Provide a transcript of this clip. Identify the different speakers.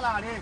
Speaker 1: 哪里？